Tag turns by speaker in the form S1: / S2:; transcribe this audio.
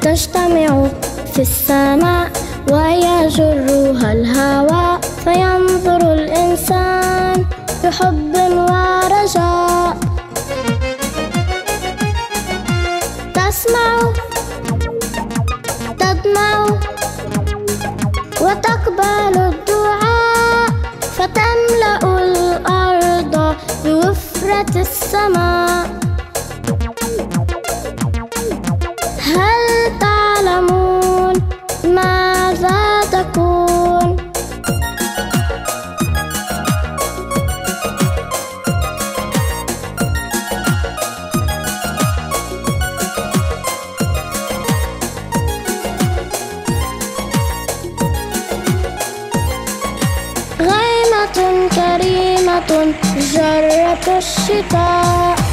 S1: تجتمع في السماء ويجرها الهواء فينظر الإنسان بحب ورجاء. تسمع تدمع وتقبل الدعاء فتملأ الأرض بوفرة السماء. كريمة جرة الشتاء.